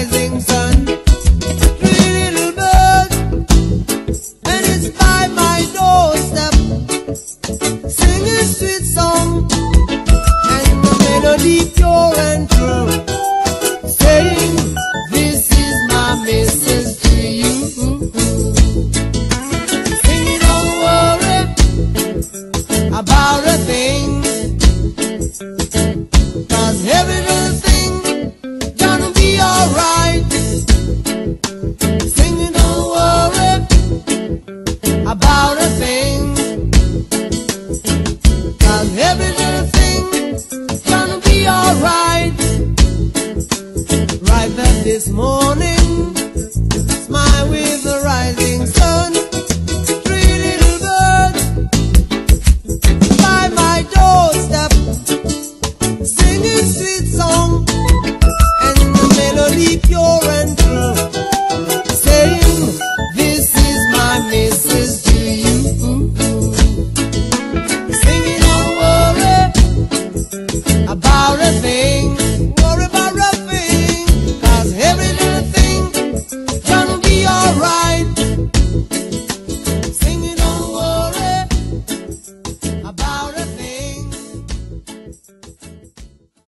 rising sun. Three little birds, and it's by my doorstep, singing sweet song and the melody. that this morning. Smile with the rising sun. Three little birds by my doorstep, singing sweet song and the melody pure and true, saying, "This is my to you." Singing, about a thing."